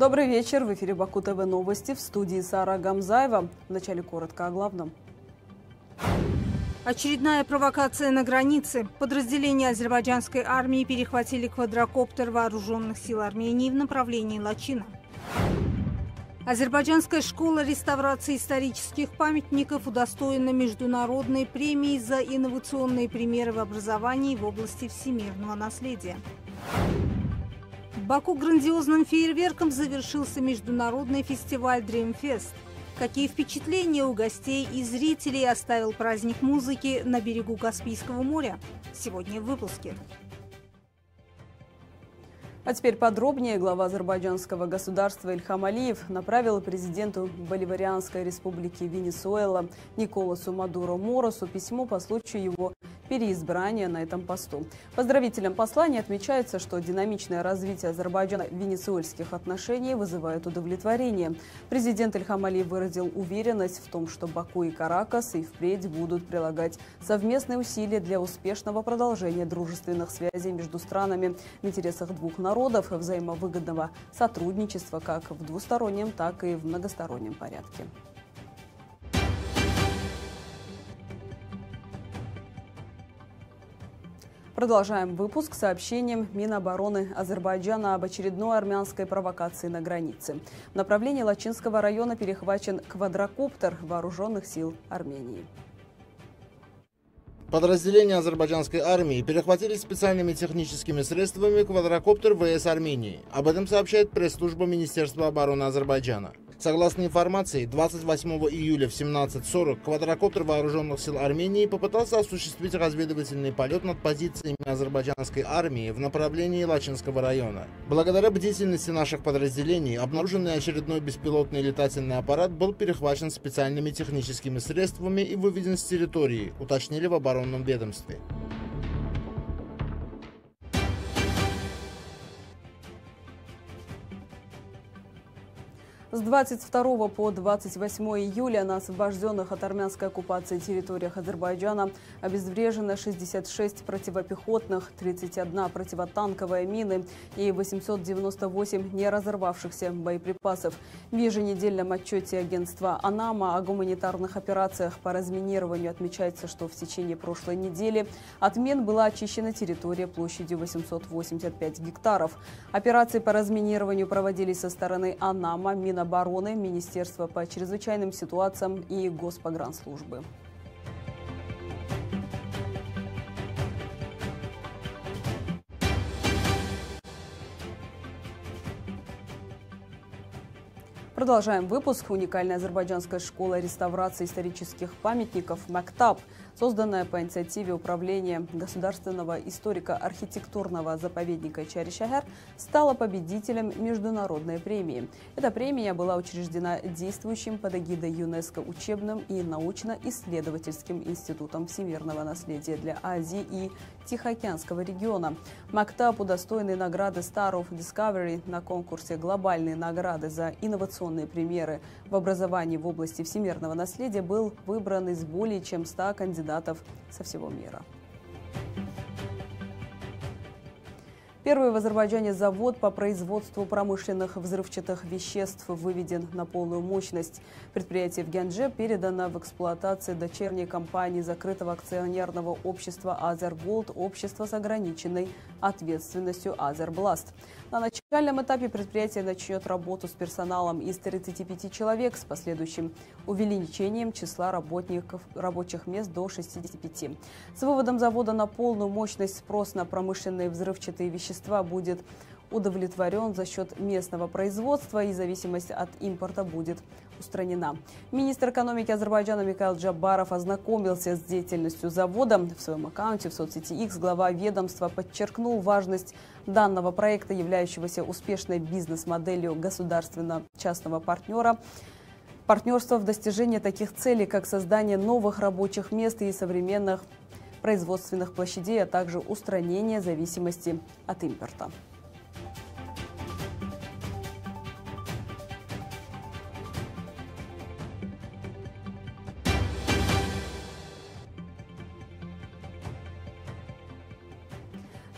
Добрый вечер. В эфире Баку ТВ новости в студии Сара Гамзаева. Вначале коротко о главном. Очередная провокация на границе. Подразделения азербайджанской армии перехватили квадрокоптер вооруженных сил Армении в направлении Лачина. Азербайджанская школа реставрации исторических памятников удостоена международной премии за инновационные примеры в образовании в области всемирного наследия. Баку грандиозным фейерверком завершился международный фестиваль Dreamfest. Какие впечатления у гостей и зрителей оставил праздник музыки на берегу Каспийского моря? Сегодня в выпуске. А теперь подробнее. Глава азербайджанского государства Ильхам Алиев направил президенту Боливарианской республики Венесуэла Николасу Мадуро Моросу письмо по случаю его переизбрания на этом посту. Поздравителям послания отмечается, что динамичное развитие Азербайджана-венесуэльских отношений вызывает удовлетворение. Президент Ильхам Алиев выразил уверенность в том, что Баку и Каракас и впредь будут прилагать совместные усилия для успешного продолжения дружественных связей между странами в интересах двух народов, взаимовыгодного сотрудничества как в двустороннем, так и в многостороннем порядке. Продолжаем выпуск сообщением Минобороны Азербайджана об очередной армянской провокации на границе. В направлении Лачинского района перехвачен квадрокоптер вооруженных сил Армении. Подразделения азербайджанской армии перехватили специальными техническими средствами квадрокоптер ВС Армении. Об этом сообщает пресс-служба Министерства обороны Азербайджана. Согласно информации, 28 июля в 17.40 квадрокоптер вооруженных сил Армении попытался осуществить разведывательный полет над позициями азербайджанской армии в направлении Лачинского района. Благодаря бдительности наших подразделений, обнаруженный очередной беспилотный летательный аппарат был перехвачен специальными техническими средствами и выведен с территории, уточнили в оборонном ведомстве. С 22 по 28 июля на освобожденных от армянской оккупации территориях Азербайджана обезврежено 66 противопехотных, 31 противотанковая мины и 898 неразорвавшихся боеприпасов. В еженедельном отчете агентства «Анама» о гуманитарных операциях по разминированию отмечается, что в течение прошлой недели от мин была очищена территория площадью 885 гектаров. Операции по разминированию проводились со стороны «Анама», Мина Минобороны, Министерства по чрезвычайным ситуациям и Госпогранслужбы. Продолжаем выпуск. Уникальная азербайджанская школа реставрации исторических памятников «Мактаб» созданная по инициативе Управления государственного историко-архитектурного заповедника Чаришагар, стала победителем международной премии. Эта премия была учреждена действующим под эгидой ЮНЕСКО учебным и научно-исследовательским институтом всемирного наследия для Азии и Тихоокеанского региона. Мактаб, удостоенный награды Star of Discovery на конкурсе «Глобальные награды за инновационные примеры в образовании в области всемирного наследия», был выбран из более чем 100 кандидатов кандидатов со всего мира. Первый в Азербайджане завод по производству промышленных взрывчатых веществ выведен на полную мощность. Предприятие в Гянже передано в эксплуатацию дочерней компании закрытого акционерного общества «Азерголд» общество с ограниченной ответственностью «Азербласт». На начальном этапе предприятие начнет работу с персоналом из 35 человек с последующим увеличением числа работников, рабочих мест до 65. С выводом завода на полную мощность спрос на промышленные взрывчатые вещества будет удовлетворен за счет местного производства и зависимость от импорта будет устранена. Министр экономики Азербайджана Михаил Джабаров ознакомился с деятельностью завода. В своем аккаунте в соцсети X глава ведомства подчеркнул важность данного проекта, являющегося успешной бизнес-моделью государственно-частного партнера партнерство в достижении таких целей, как создание новых рабочих мест и современных производственных площадей, а также устранение зависимости от импорта.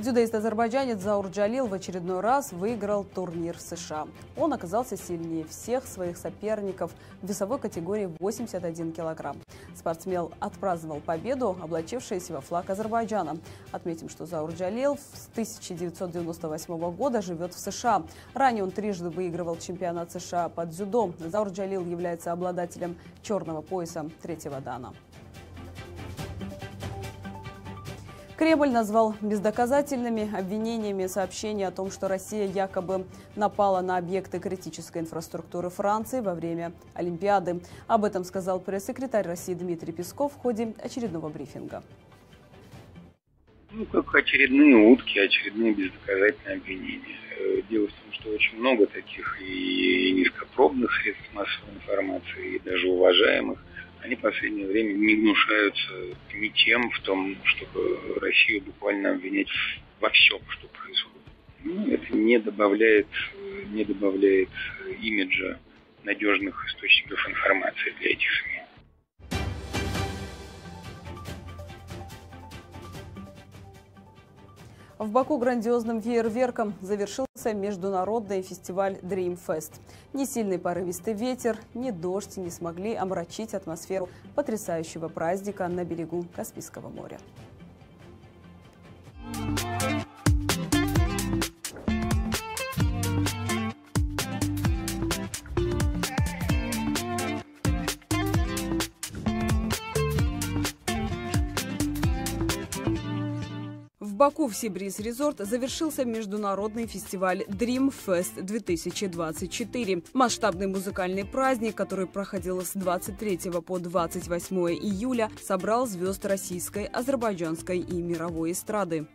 Дзюдоист-азербайджанец Заур Джалил в очередной раз выиграл турнир в США. Он оказался сильнее всех своих соперников в весовой категории 81 килограмм. Спортсмен отпраздновал победу, облачившись во флаг Азербайджана. Отметим, что Заур Джалил с 1998 года живет в США. Ранее он трижды выигрывал чемпионат США под дзюдо. Заур Джалил является обладателем черного пояса третьего дана. Кремль назвал бездоказательными обвинениями сообщения о том, что Россия якобы напала на объекты критической инфраструктуры Франции во время Олимпиады. Об этом сказал пресс-секретарь России Дмитрий Песков в ходе очередного брифинга. Ну, как очередные утки, очередные бездоказательные обвинения. Э, дело в том, что очень много таких и низкопробных средств массовой информации, и даже уважаемых, они в последнее время не гнушаются ничем в том, чтобы Россию буквально обвинять во всем, что происходит. Ну, это не добавляет, не добавляет имиджа надежных источников информации для этих СМИ. В Баку грандиозным фейерверком завершился международный фестиваль Dream Fest. Ни сильный порывистый ветер, ни дождь не смогли омрачить атмосферу потрясающего праздника на берегу Каспийского моря. Баку в Сибриз Резорт завершился международный фестиваль Dream Fest 2024. Масштабный музыкальный праздник, который проходил с 23 по 28 июля, собрал звезд российской, азербайджанской и мировой эстрады.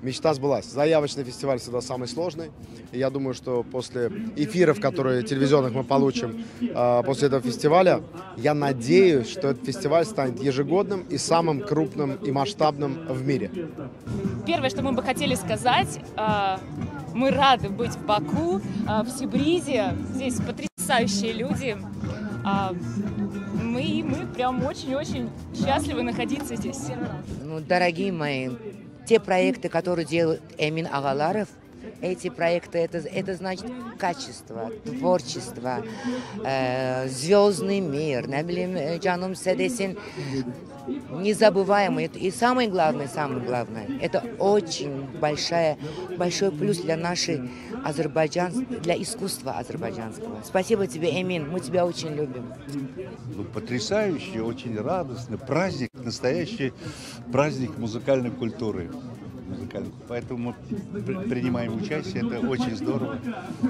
Мечта сбылась. Заявочный фестиваль всегда самый сложный. Я думаю, что после эфиров, которые телевизионных мы получим э, после этого фестиваля, я надеюсь, что этот фестиваль станет ежегодным и самым крупным и масштабным в мире первое, что мы бы хотели сказать, а, мы рады быть в Баку, а, в Сибризе. Здесь потрясающие люди. А, мы, мы прям очень-очень счастливы находиться здесь. Ну, дорогие мои, те проекты, которые делает Эмин Агаларов – эти проекты, это, это значит качество, творчество, э, звездный мир, bileyim, canım sedesin, незабываемый. И самое главное, самое главное, это очень большая, большой плюс для нашей Азербайджан, для искусства азербайджанского. Спасибо тебе, Эмин, мы тебя очень любим. Ну, потрясающий, очень радостный праздник, настоящий праздник музыкальной культуры музыкальных. Поэтому мы принимаем участие, это очень здорово.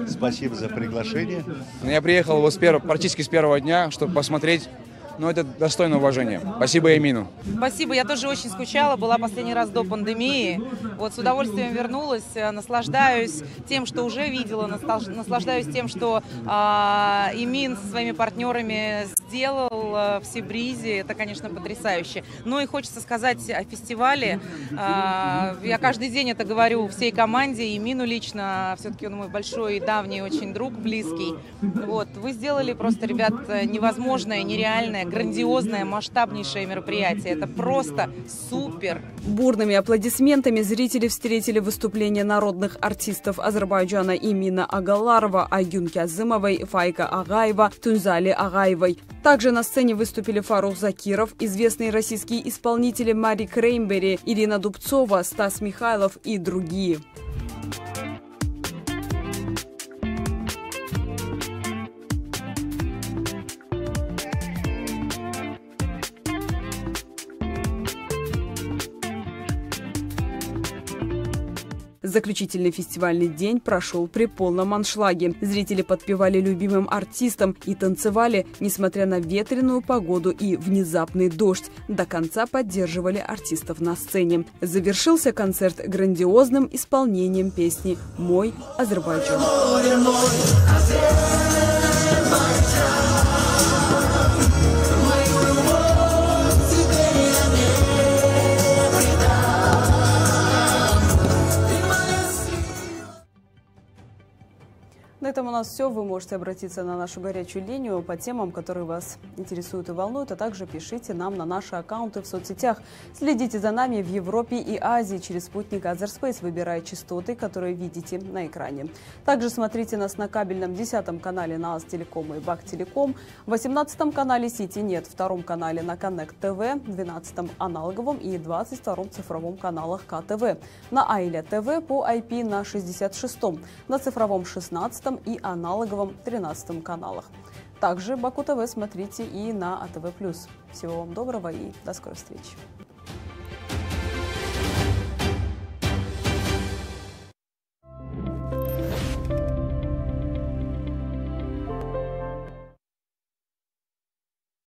Спасибо за приглашение. Я приехал вот с первого, практически с первого дня, чтобы посмотреть но это достойно уважения. Спасибо Эмину. Спасибо, я тоже очень скучала, была последний раз до пандемии. Вот с удовольствием вернулась, э, наслаждаюсь тем, что уже видела, наслаждаюсь тем, что э, Эмин со своими партнерами сделал э, в Сибризе. Это, конечно, потрясающе. Ну и хочется сказать о фестивале. Э, я каждый день это говорю всей команде, Эмину лично, все-таки он мой большой и давний очень друг, близкий. Вот, вы сделали просто, ребят, невозможное, нереальное огромное, грандиозное, масштабнейшее мероприятие. Это просто супер. Бурными аплодисментами зрители встретили выступления народных артистов Азербайджана Имина Агаларова, Айгюнки Азымовой, Файка Агаева, Тунзали Агаевой. Также на сцене выступили Фарух Закиров, известные российские исполнители Мари Креймбери, Ирина Дубцова, Стас Михайлов и другие. Заключительный фестивальный день прошел при полном аншлаге. Зрители подпевали любимым артистам и танцевали, несмотря на ветреную погоду и внезапный дождь. До конца поддерживали артистов на сцене. Завершился концерт грандиозным исполнением песни «Мой Азербайджан». На нас все. Вы можете обратиться на нашу горячую линию по темам, которые вас интересуют и волнуют, а также пишите нам на наши аккаунты в соцсетях. Следите за нами в Европе и Азии через спутник Азерспейс, выбирая частоты, которые видите на экране. Также смотрите нас на кабельном 10 канале на Астелеком и Бактелеком, 18 канале Сити Нет, втором канале на Connect TV, 12 аналоговом и 22 цифровом каналах КТВ, на Айля ТВ по IP на 66, на цифровом 16 и аналоговом 13 каналах. Также Баку ТВ смотрите и на АТВ+. Всего вам доброго и до скорой встречи.